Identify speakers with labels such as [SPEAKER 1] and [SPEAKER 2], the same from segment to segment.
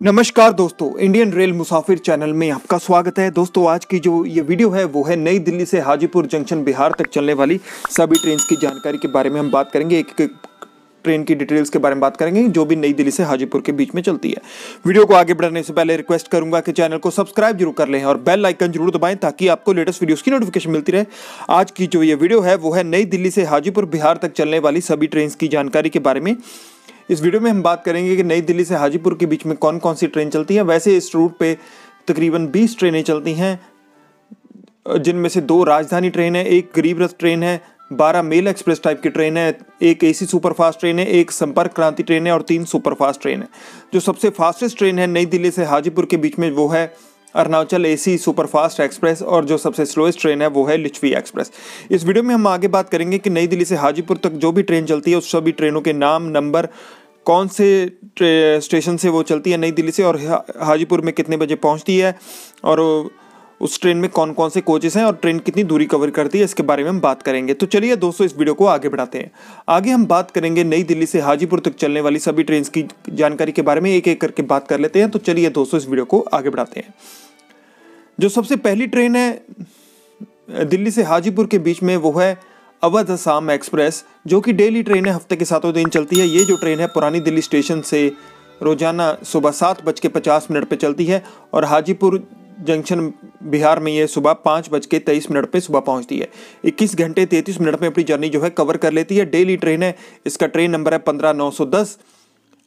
[SPEAKER 1] नमस्कार दोस्तों Indian rail मुसाफिर channel में आपका स्वागत है। दोस्तों, आज की जो ये वीडियो है, वो है नई दिल्ली से हाजीपुर जंक्शन बिहार तक चलने वाली सभी ट्रेन की जानकारी के बारे में हम बात करेंगे। एक एक ट्रेन की डिटेल्स के बारे में बात करेंगे, जो भी नई दिल्ली से हाजीपुर के बीच में चलती है। वीडियो को आगे बढ़ाने से पहले रिक्वेस्ट करूँगा कि चैनल को सब्सक्राइब ज़रूर कर लें और बेल आइकन ज़रूर दबाएँ, ताकि आपको लेटेस्ट वीडियोस की नोटिफिकेशन मिलती रहे। आज की जो ये वीडियो है, वो है नई दिल्ली से हाजीपुर बिहार तक चलने वाली सभी ट्रेन की जानकारी के बारे में। इस वीडियो में हम बात करेंगे कि नई दिल्ली से हाजीपुर के बीच में कौन कौन सी ट्रेन चलती है। वैसे इस रूट पे तकरीबन 20 ट्रेनें चलती हैं, जिनमें से दो राजधानी ट्रेन है, एक गरीब रथ ट्रेन है, बारह मेल एक्सप्रेस टाइप की ट्रेन है, एक एसी सुपरफास्ट ट्रेन है, एक संपर्क क्रांति ट्रेन है और तीन सुपरफास्ट ट्रेन है। जो सबसे फास्टेस्ट ट्रेन है नई दिल्ली से हाजीपुर के बीच में वो है अरुणाचल एसी सुपरफास्ट एक्सप्रेस और जो सबसे स्लोएस्ट ट्रेन है, वो है लिचवी एक्सप्रेस। इस वीडियो में हम आगे बात करेंगे कि नई दिल्ली से हाजीपुर तक जो भी ट्रेन चलती है, उस सभी ट्रेनों के नाम नंबर कौन से स्टेशन से वो चलती है नई दिल्ली से और हाजीपुर में कितने बजे पहुँचती है और उस ट्रेन में कौन कौन से कोचेस हैं और ट्रेन कितनी दूरी कवर करती है, इसके बारे में हम बात करेंगे। तो चलिए दोस्तों, इस वीडियो को आगे बढ़ाते हैं। आगे हम बात करेंगे नई दिल्ली से हाजीपुर तक चलने वाली सभी ट्रेन की जानकारी के बारे में एक एक करके बात कर लेते हैं। तो चलिए दोस्तों, इस वीडियो को आगे बढ़ाते हैं। जो सबसे पहली ट्रेन है, दिल्ली से हाजीपुर के बीच में, वो है अवध असम एक्सप्रेस, जो कि डेली ट्रेन है, हफ़्ते के सातों दिन चलती है। ये जो ट्रेन है, पुरानी दिल्ली स्टेशन से रोज़ाना सुबह सात बज के पचास मिनट पर चलती है और हाजीपुर जंक्शन बिहार में ये सुबह पाँच बज के तेईस मिनट पर सुबह पहुँचती है। इक्कीस घंटे तैंतीस मिनट में अपनी जर्नी जो है कवर कर लेती है। डेली ट्रेन है, इसका ट्रेन नंबर है पंद्रह नौ सौ दस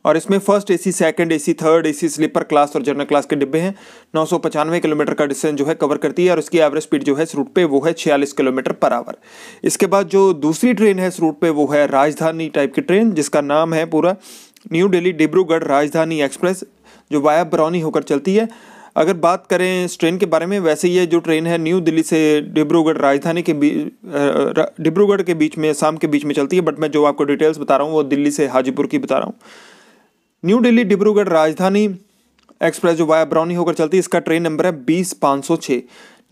[SPEAKER 1] और इसमें first AC second AC third AC sleeper class और जनरल क्लास के डिब्बे हैं। नौ सौ पचानवे किलोमीटर का डिस्टेंस जो है कवर करती है और इसकी एवरेज स्पीड जो है इस रूट पे वो है छियालीस किलोमीटर पर आवर इसके बाद जो दूसरी ट्रेन है इस रूट पे वो है राजधानी टाइप की ट्रेन जिसका नाम है पूरा न्यू दिल्ली डिब्रूगढ़ राजधानी एक्सप्रेस जो वाया बरौनी होकर चलती है। अगर बात करें इस ट्रेन के बारे में, वैसे ये जो ट्रेन है न्यू दिल्ली से डिब्रूगढ़, राजधानी के बीच डिब्रूगढ़ के बीच में, शाम के बीच में चलती है बट मैं जो आपको डिटेल्स बता रहा हूँ, वो दिल्ली से हाजीपुर की बता रहा हूँ। न्यू दिल्ली, डिब्रूगढ़, राजधानी एक्सप्रेस जो वाया ब्राउनी होकर चलती है, इसका ट्रेन नंबर है बीस पाँच सौ छः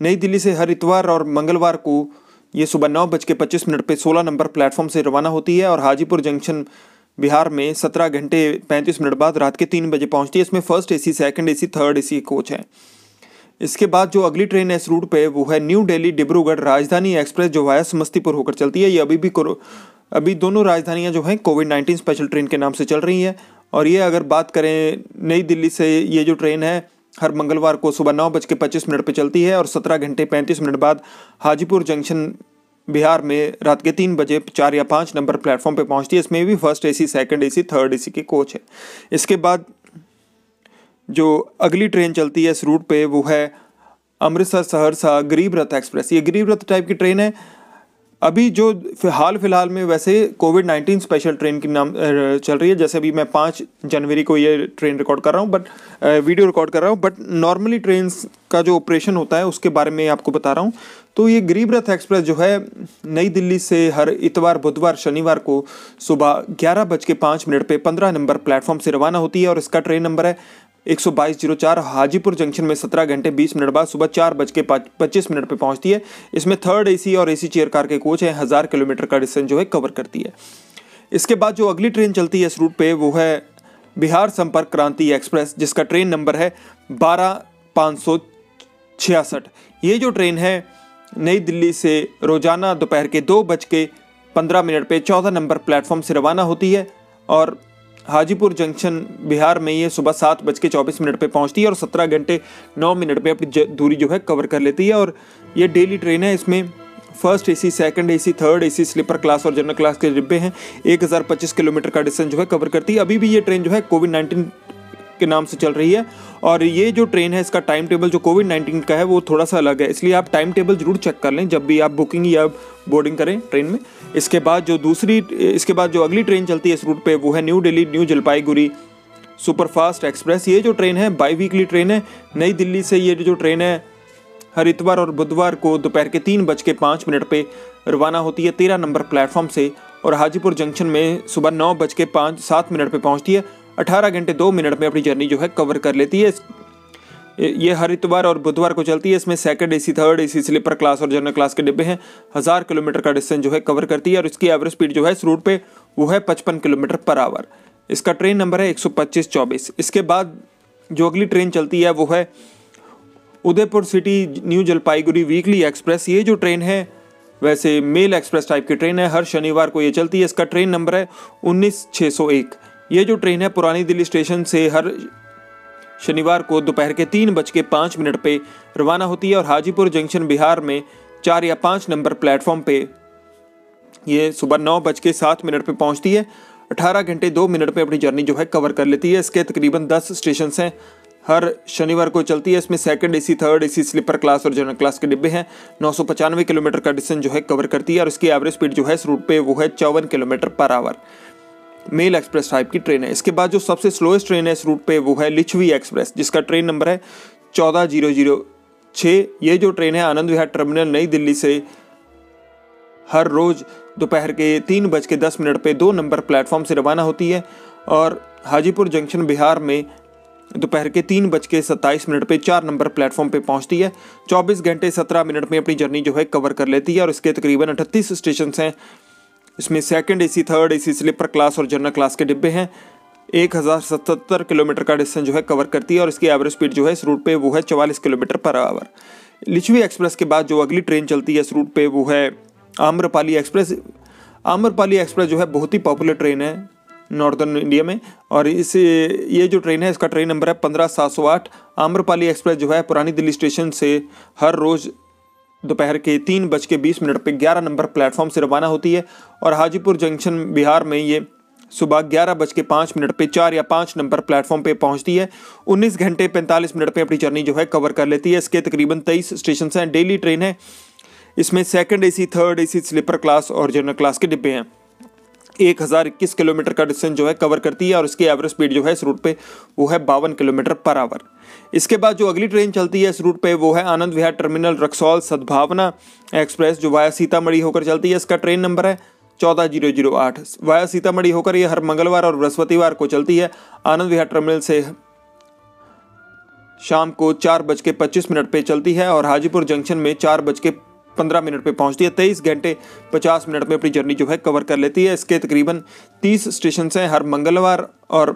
[SPEAKER 1] नई दिल्ली से हर इतवार और मंगलवार को ये सुबह नौ बज के पच्चीस मिनट पर सोलह नंबर प्लेटफॉर्म से रवाना होती है और हाजीपुर जंक्शन बिहार में सत्रह घंटे पैंतीस मिनट बाद रात के तीन बजे पहुँचती है। इसमें first AC second AC third AC coach है। इसके बाद जो अगली ट्रेन है इस रूट पे, वो है न्यू दिल्ली डिब्रूगढ़ राजधानी एक्सप्रेस जो वाया समस्तीपुर होकर चलती है। ये अभी भी करो अभी दोनों राजधानियाँ जो हैं कोविड नाइन्टीन स्पेशल ट्रेन के नाम से चल रही हैं। और ये अगर बात करें नई दिल्ली से, ये जो ट्रेन है, हर मंगलवार को सुबह नौ बज के पच्चीस मिनट पर चलती है। और सत्रह घंटे पैंतीस मिनट बाद हाजीपुर जंक्शन बिहार में रात के तीन बजे चार या पाँच नंबर प्लेटफॉर्म पर पहुँचती है। इसमें भी first A AC, second AC, third AC के कोच है। इसके बाद जो अगली ट्रेन चलती है इस रूट पे, वो है अमृतसर सहरसा गरीब रथ एक्सप्रेस। ये गरीब रथ टाइप की ट्रेन है। अभी जो हाल फ़िलहाल में वैसे कोविड नाइन्टीन स्पेशल ट्रेन की नाम चल रही है, जैसे अभी मैं पाँच जनवरी को ये ट्रेन रिकॉर्ड कर रहा हूँ बट वीडियो रिकॉर्ड कर रहा हूँ बट नॉर्मली ट्रेन का जो ऑपरेशन होता है, उसके बारे में आपको बता रहा हूँ। तो ये गरीब रथ एक्सप्रेस जो है, नई दिल्ली से हर इतवार, बुधवार, शनिवार को सुबह ग्यारह बज के पाँच मिनट पर पंद्रह नंबर प्लेटफॉर्म से रवाना होती है और इसका ट्रेन नंबर है एक सौ हाजीपुर जंक्शन में सत्रह घंटे बीस मिनट बाद सुबह चार बज के पच्चीस मिनट पर पहुँचती है। इसमें थर्ड एसी और एसी चेयर कार के कोच हैं, हज़ार किलोमीटर का डिस्टेंस जो है कवर करती है। इसके बाद जो अगली ट्रेन चलती है इस रूट पे, वो है बिहार संपर्क क्रांति एक्सप्रेस, जिसका ट्रेन नंबर है बारह पाँच सौ छियासठ। ये जो ट्रेन है, नई दिल्ली से रोज़ाना दोपहर के दो बज के पंद्रह मिनट पे चौदह नंबर प्लेटफॉर्म से रवाना होती है और हाजीपुर जंक्शन बिहार में ये सुबह सात बज के चौबीस मिनट पर पहुँचती है और सत्रह घंटे नौ मिनट पर अपनी दूरी जो है कवर कर लेती है और ये डेली ट्रेन है। इसमें first AC, second AC, third AC, sleeper class और जनरल क्लास के डिब्बे हैं। एक हज़ार पच्चीस किलोमीटर का डिस्टेंस जो है कवर करती है। अभी भी ये ट्रेन जो है कोविड नाइन्टीन के नाम से चल रही है। और ये जो ट्रेन है, इसका टाइम टेबल जो कोविड नाइन्टीन का है, वो थोड़ा सा अलग है। इसलिए आप टाइम टेबल ज़रूर चेक कर लें जब भी आप बुकिंग या बोर्डिंग करें ट्रेन में। इसके बाद जो दूसरी, इसके बाद जो अगली ट्रेन चलती है इस रूट पर वो है new Delhi new Jalpaiguri superfast express ये जो ट्रेन है बाई वीकली ट्रेन है। नई दिल्ली से ये जो ट्रेन है हर इतवार और बुधवार को दोपहर के तीन बज के पाँच मिनट पर रवाना होती है तेरह नंबर प्लेटफॉर्म से। और हाजीपुर जंक्शन में सुबह नौ बज के पाँच, सात मिनट पर पहुँचती है। अठारह घंटे दो मिनट में अपनी जर्नी जो है कवर कर लेती है। ये हर इतवार और बुधवार को चलती है। इसमें second AC third AC sleeper class और जनरल क्लास के डिब्बे हैं। हज़ार किलोमीटर का डिस्टेंस जो है कवर करती है और इसकी एवरेज स्पीड जो है इस रूट पे वो है पचपन किलोमीटर पर आवर इसका ट्रेन नंबर है एक सौ इसके बाद जो अगली ट्रेन चलती है वो है Udaipur city new Jalpaiguri weekly express ये जो ट्रेन है, वैसे मेल एक्सप्रेस टाइप की ट्रेन है। हर शनिवार को ये चलती है। इसका ट्रेन नंबर है उन्नीस छः सौ एक। ये जो ट्रेन है पुरानी दिल्ली स्टेशन से हर शनिवार को दोपहर के तीन बज के पाँच मिनट पे रवाना होती है और हाजीपुर जंक्शन बिहार में चार या पाँच नंबर प्लेटफॉर्म पे ये सुबह नौ बज के सात मिनट पे पहुँचती है। अठारह घंटे दो मिनट में अपनी जर्नी जो है कवर कर लेती है। इसके तकरीबन दस स्टेशन हैं। हर शनिवार को चलती है। इसमें second AC third AC sleeper class और जनरल क्लास के डिब्बे हैं। नौ किलोमीटर का डिस्टेंस जो है कवर करती है और इसकी एवरेज स्पीड जो है इस रूट पे वो है चौवन kilometre per hour mail express type की ट्रेन है। इसके बाद जो सबसे स्लोएस्ट ट्रेन है इस रूट पे, वो है लिछवी एक्सप्रेस, जिसका ट्रेन नंबर है चौदह ज़ीरो ज़ीरो छः ये जो ट्रेन है, आनंद विहार टर्मिनल नई दिल्ली से हर रोज़ दोपहर के तीन बज के दस मिनट पर दो नंबर प्लेटफॉर्म से रवाना होती है और हाजीपुर जंक्शन बिहार में दोपहर के तीन बज के सत्ताईस मिनट पे चार नंबर प्लेटफॉर्म पे पहुँचती है। चौबीस घंटे सत्रह मिनट में अपनी जर्नी जो है कवर कर लेती है और इसके तकरीबन अठतीस स्टेशन हैं। इसमें second AC third AC sleeper class और जनरल क्लास के डिब्बे हैं। एक हज़ार सतहत्तर किलोमीटर का डिस्टेंस जो है कवर करती है और इसकी एवरेज स्पीड जो है इस रूट पे वो है चवालीस kilometre per our Lichchhavi express के बाद जो अगली ट्रेन चलती है इस रूट पे वो है आम्रपाली एक्सप्रेस आम्रपाली एक्सप्रेस जो है बहुत ही पॉपुलर ट्रेन है नॉर्दर्न इंडिया में और इस, ये जो ट्रेन है, इसका ट्रेन नंबर है पंद्रह सात सौ आठ। आम्रपाली एक्सप्रेस जो है पुरानी दिल्ली स्टेशन से हर रोज़ दोपहर के तीन बज के बीस मिनट पर ग्यारह नंबर प्लेटफॉर्म से रवाना होती है और हाजीपुर जंक्शन बिहार में ये सुबह ग्यारह बज के पाँच मिनट पर चार या पाँच नंबर प्लेटफॉर्म पे पहुँचती है। उन्नीस घंटे पैंतालीस मिनट पे अपनी जर्नी जो है कवर कर लेती है। इसके तकरीबन तेईस स्टेशन हैं, डेली ट्रेन है। इसमें second AC third AC sleeper class और जनरल क्लास के डिब्बे हैं। एक हज़ार इक्कीस किलोमीटर का डिस्टेंस जो है कवर करती है और इसकी एवरेज स्पीड जो है इस रूट पे वो है बावन किलोमीटर पर आवर। इसके बाद जो अगली ट्रेन चलती है इस रूट पे वो है आनंद विहार टर्मिनल रक्सौल सद्भावना एक्सप्रेस जो वाया सीतामढ़ी होकर चलती है। इसका ट्रेन नंबर है चौदह ज़ीरो ज़ीरो आठ। वाया सीतामढ़ी होकर ये हर मंगलवार और बृहस्पतिवार को चलती है। आनंद विहार टर्मिनल से शाम को चार बज के पच्चीस मिनट पर चलती है और हाजीपुर जंक्शन में चार बज के पंद्रह मिनट पे पहुँचती है। तेईस घंटे पचास मिनट में अपनी जर्नी जो है कवर कर लेती है। इसके तकरीबन तीस स्टेशन हैं हर मंगलवार और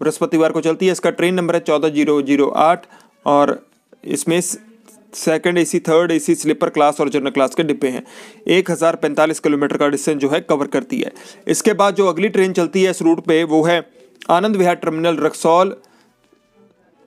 [SPEAKER 1] बृहस्पतिवार को चलती है। इसका ट्रेन नंबर है चौदह ज़ीरो ज़ीरो आठ और इसमें second AC third AC sleeper class और जनरल क्लास के डिब्बे हैं। एक हज़ार पैंतालीस किलोमीटर का डिस्टेंस जो है कवर करती है। इसके बाद जो अगली ट्रेन चलती है इस रूट पे, वो है आनंद विहार टर्मिनल रक्सौल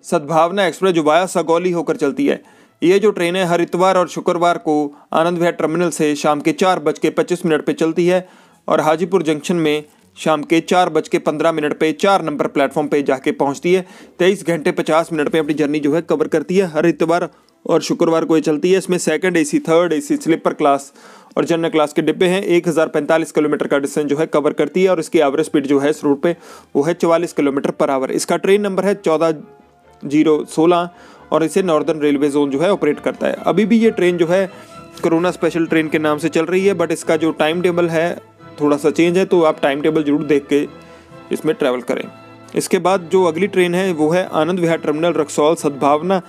[SPEAKER 1] सद्भावना एक्सप्रेस जो वाया सगौली होकर चलती है। ये जो ट्रेन है हर इतवार और शुक्रवार को आनंद विहार टर्मिनल से शाम के चार बज के पच्चीस मिनट पर चलती है और हाजीपुर जंक्शन में शाम के चार बज के पंद्रह मिनट पे चार नंबर प्लेटफॉर्म पे जाके पहुँचती है। तेईस घंटे पचास मिनट पे अपनी जर्नी जो है कवर करती है। हर इतवार और शुक्रवार को ये चलती है। इसमें second AC third AC sleeper class और जनरल क्लास के डिब्बे हैं। एक हज़ार पैंतालीस किलोमीटर का डिस्टेंस जो है कवर करती है और इसकी एवरेज स्पीड जो है इस रूट पे वो है चवालीस किलोमीटर पर आवर इसका ट्रेन नंबर है चौदह ज़ीरो सोलह। और इसे नॉर्दर्न रेलवे जोन जो है ऑपरेट करता है। अभी भी ये ट्रेन जो है कोरोना स्पेशल ट्रेन के नाम से चल रही है बट इसका जो टाइम टेबल है, थोड़ा सा चेंज है तो आप टाइम टेबल ज़रूर देख के इसमें ट्रैवल करें। इसके बाद जो अगली ट्रेन है, वो है आनंद विहार टर्मिनल रक्सौल सद्भावना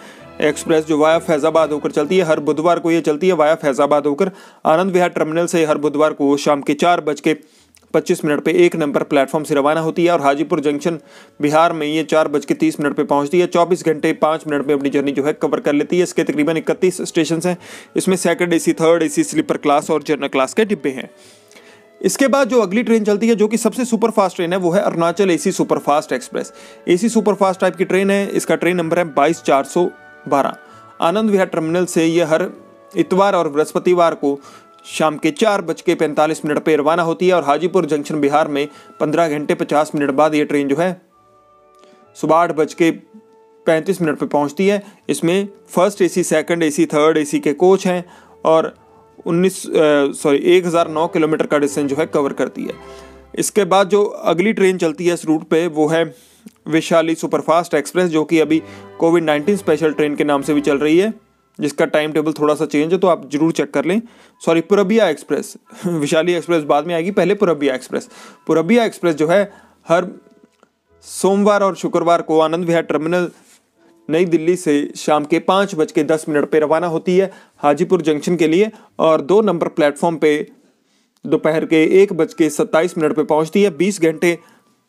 [SPEAKER 1] एक्सप्रेस जो वाया फैज़ाबाद होकर चलती है। हर बुधवार को ये चलती है वाया फैज़ाबाद होकर। आनंद विहार टर्मिनल से हर बुधवार को शाम के चार बज के पच्चीस मिनट पे एक नंबर प्लेटफॉर्म से रवाना होती है और हाजीपुर जंक्शन बिहार में ये चार बज के तीस मिनट पर पहुँचती है। चौबीस घंटे पाँच मिनट में अपनी जर्नी जो है कवर कर लेती है। इसके तकरीबन इकतीस स्टेशन हैं। इसमें second AC third AC sleeper class और जनरल क्लास के डिब्बे हैं। इसके बाद जो अगली ट्रेन चलती है, जो कि सबसे सुपर फास्ट ट्रेन है, वो है Arunachal AC super fast express AC super fast type की ट्रेन है। इसका ट्रेन नंबर है बाईस चार सौ बारह। आनंद विहार टर्मिनल से ये हर इतवार और बृहस्पतिवार को शाम के चार बज के पैंतालीस मिनट पर रवाना होती है और हाजीपुर जंक्शन बिहार में पंद्रह घंटे पचास मिनट बाद ये ट्रेन जो है सुबह आठ बज के पैंतीस मिनट पर पहुँचती है। इसमें first AC second AC third AC के कोच हैं और उन्नीस सॉरी एक हज़ार नौ किलोमीटर का डिस्टेंस जो है कवर करती है। इसके बाद जो अगली ट्रेन चलती है इस रूट पे, वो है वैशाली सुपरफास्ट एक्सप्रेस, जो कि अभी कोविड नाइन्टीन स्पेशल ट्रेन के नाम से भी चल रही है। जिसका टाइम टेबल थोड़ा सा चेंज है तो आप ज़रूर चेक कर लें। Sorry Purbiya express Vaishali express बाद में आएगी, पहले पुरबिया एक्सप्रेस पुरबिया एक्सप्रेस जो है, हर सोमवार और शुक्रवार को आनंद विहार टर्मिनल नई दिल्ली से शाम के पाँच बज के दस मिनट पर रवाना होती है, हाजीपुर जंक्शन के लिए, और दो नंबर प्लेटफॉर्म पे दोपहर के एक बज के सत्ताईस मिनट पर पहुँचती है। बीस घंटे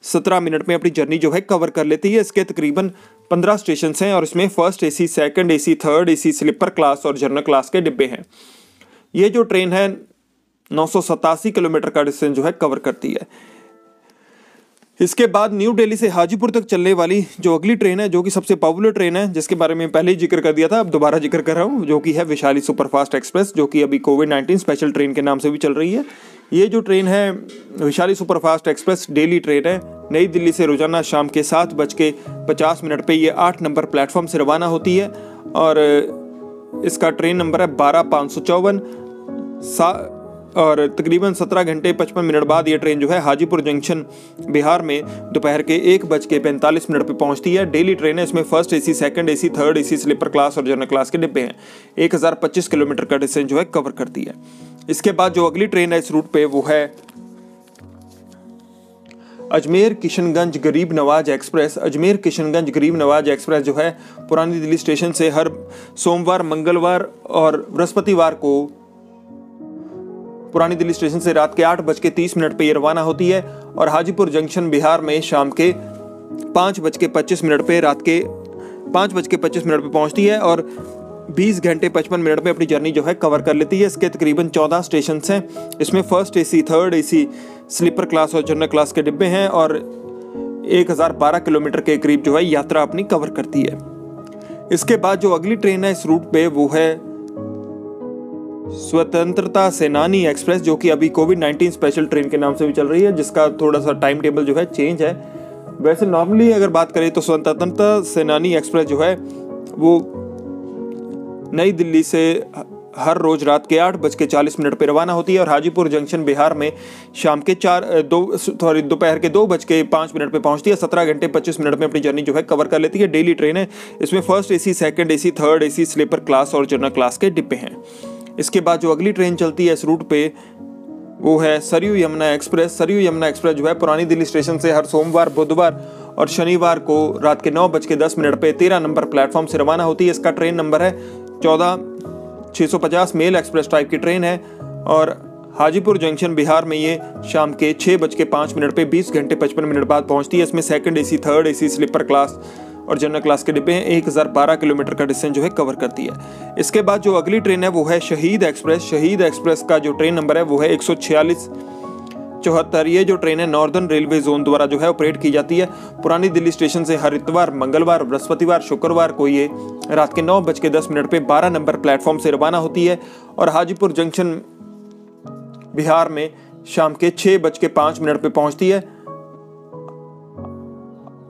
[SPEAKER 1] सत्रह मिनट में अपनी जर्नी जो है कवर कर लेती है। इसके तकरीबन पंद्रह स्टेशन हैं और इसमें first A AC second AC third AC sleeper class और जनरल क्लास के डिब्बे हैं। ये जो ट्रेन है, नौ सौ सतासी किलोमीटर का डिस्टेंस जो है कवर करती है। इसके बाद न्यू दिल्ली से हाजीपुर तक चलने वाली जो अगली ट्रेन है, जो कि सबसे पॉपुलर ट्रेन है, जिसके बारे में पहले ही ज़िक्र कर दिया था, अब दोबारा ज़िक्र कर रहा हूँ, जो कि है विशाली सुपरफास्ट एक्सप्रेस, जो कि अभी कोविड नाइन्टीन स्पेशल ट्रेन के नाम से भी चल रही है। ये जो ट्रेन है, Vaishali superfast express daily train है। नई दिल्ली से रोज़ाना शाम के सात बज के पचास मिनट पर यह आठ नंबर प्लेटफॉर्म से रवाना होती है और, इसका ट्रेन नंबर है बारह पाँच सौ चौवन। सा, और तकरीबन सत्रह घंटे पचपन मिनट बाद ये ट्रेन जो है हाजीपुर जंक्शन बिहार में दोपहर के एक बज के पैंतालीस मिनट पर पहुँचती है। डेली ट्रेन है, इसमें first AC, second AC, third AC, sleeper class और जनरल क्लास के डिब्बे हैं। एक हज़ार पच्चीस किलोमीटर का डिस्टेंस जो है कवर करती है। इसके बाद जो अगली ट्रेन है इस रूट पे वो है अजमेर किशनगंज गरीब नवाज़ एक्सप्रेस। अजमेर किशनगंज गरीब नवाज़ एक्सप्रेस जो है, पुरानी दिल्ली स्टेशन से हर सोमवार, मंगलवार और बृहस्पतिवार को पुरानी दिल्ली स्टेशन से रात के आठ बज के तीस मिनट पर यह रवाना होती है और हाजीपुर जंक्शन बिहार में शाम के पाँच बज के पच्चीस मिनट पर रात के पाँच बज के पच्चीस मिनट पर पहुँचती है और बीस घंटे पचपन मिनट में अपनी जर्नी जो है कवर कर लेती है। इसके तकरीबन चौदह स्टेशन हैं। इसमें first AC third AC sleeper class और जनरल क्लास के डिब्बे हैं और एक हज़ार बारह किलोमीटर के करीब जो है यात्रा अपनी कवर करती है। इसके बाद जो अगली ट्रेन है इस रूट पे वो है स्वतंत्रता सेनानी एक्सप्रेस, जो कि अभी कोविड 19 स्पेशल ट्रेन के नाम से भी चल रही है, जिसका थोड़ा सा टाइम टेबल जो है चेंज है। वैसे नॉर्मली अगर बात करें तो स्वतंत्रता सेनानी एक्सप्रेस जो है वो नई दिल्ली से हर रोज रात के आठ बज के चालीस मिनट पर रवाना होती है और हाजीपुर जंक्शन बिहार में शाम के चार दो सॉरी, दोपहर के दो बज के पाँच मिनट पर पहुँचती है। सत्रह घंटे पच्चीस मिनट में अपनी जर्नी जो है कवर कर लेती है। डेली ट्रेन है इसमें first AC, second AC, third AC, sleeper class और जनरल क्लास के डिब्बे हैं। इसके बाद जो अगली ट्रेन चलती है इस रूट पे, वो है सरयू यमुना एक्सप्रेस। सरयू यमुना एक्सप्रेस जो है पुरानी दिल्ली स्टेशन से हर सोमवार, बुधवार और शनिवार को रात के नौ बज के दस मिनट पर तेरह नंबर प्लेटफॉर्म से रवाना होती है। इसका ट्रेन नंबर है चौदह छः सौ पचास मेल एक्सप्रेस टाइप की ट्रेन है और हाजीपुर जंक्शन बिहार में ये शाम के छः बज के पाँच मिनट पर बीस घंटे पचपन मिनट बाद पहुँचती है। इसमें second AC third AC sleeper class और जनरल क्लास के डिब्बे हैं। एक हज़ार बारह किलोमीटर का डिस्टेंस जो है कवर करती है। इसके बाद जो अगली ट्रेन है वो है शहीद एक्सप्रेस। शहीद एक्सप्रेस का जो ट्रेन नंबर है वो है एक सौ छियालीस। चौहत्तर, ये जो ट्रेन है, नॉर्दर्न रेलवे जोन द्वारा जो है ऑपरेट की जाती है। पुरानी दिल्ली स्टेशन से हर इतवार, मंगलवार, बृहस्पतिवार, शुक्रवार को ये रात के नौ बज के दस मिनट पे बारह नंबर प्लेटफॉर्म से रवाना होती है और हाजीपुर जंक्शन, बिहार में शाम के छः बज के पाँच मिनट पर पहुँचती है।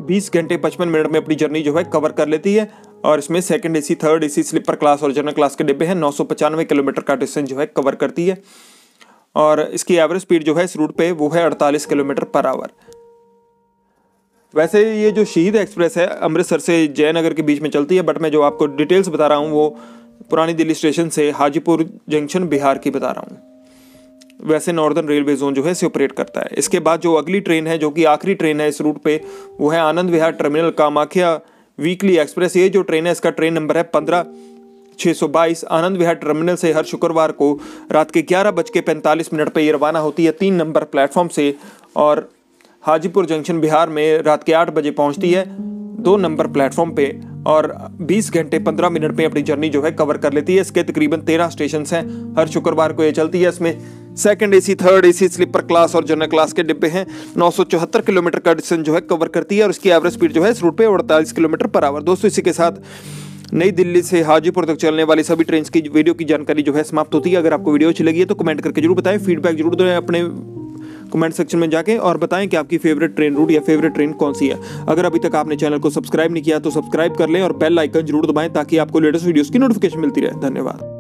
[SPEAKER 1] बीस घंटे पचपन मिनट में अपनी जर्नी जो है कवर कर लेती है और इसमें second AC third AC sleeper class और जनरल क्लास के डिब्बे हैं। नौ किलोमीटर का डिस्टेंस जो है कवर करती है। और इसकी एवरेज स्पीड जो है इस रूट पे वो है अड़तालीस किलोमीटर पर आवर वैसे ये जो शहीद एक्सप्रेस है, अमृतसर से जयनगर के बीच में चलती है बट मैं जो आपको डिटेल्स बता रहा हूँ, वो पुरानी दिल्ली स्टेशन से हाजीपुर जंक्शन बिहार की बता रहा हूँ. वैसे नॉर्दर्न रेलवे जोन जो है, इसे ऑपरेट करता है. इसके बाद जो अगली ट्रेन है, जो कि आखिरी ट्रेन है इस रूट पे, वो है Anand Vihar terminal Kamakhya weekly express ये जो ट्रेन है, इसका ट्रेन नंबर है पंद्रह छः सौ बाईस आनंद विहार टर्मिनल से हर शुक्रवार को रात के ग्यारह बज के पैंतालीस मिनट पर यह रवाना होती है तीन नंबर प्लेटफॉर्म से और हाजीपुर जंक्शन बिहार में रात के आठ बजे पहुँचती है दो नंबर प्लेटफॉर्म पे और 20 घंटे 15 मिनट में अपनी जर्नी जो है कवर कर लेती है। इसके तकरीबन 13 स्टेशन हैं। हर शुक्रवार को ये चलती है। इसमें second AC third AC sleeper class और जनरल क्लास के डिब्बे हैं। नौ सौ चौहत्तर किलोमीटर का डिस्टेंस जो है कवर करती है और इसकी एवरेज स्पीड जो है इस रूट पे अड़तालीस किलोमीटर पर आवर दोस्तों, इसी के साथ नई दिल्ली से हाजीपुर तक चलने वाली सभी ट्रेन की वीडियो की जानकारी जो है समाप्त होती है। अगर आपको वीडियो अच्छी लगी है तो कमेंट करके ज़रूर बताएँ। फीडबैक ज़रूर दें अपने कमेंट सेक्शन में जाके और बताएँ कि आपकी फेवरेट ट्रेन रूट या फेवरेट ट्रेन कौन सी है। अगर अभी तक आपने चैनल को सब्सक्राइब नहीं किया तो सब्सक्राइब कर लें और बेल आइकन ज़रूर दबाएँ ताकि आपको लेटेस्ट वीडियोस की नोटिफिकेशन मिलती रहे। धन्यवाद।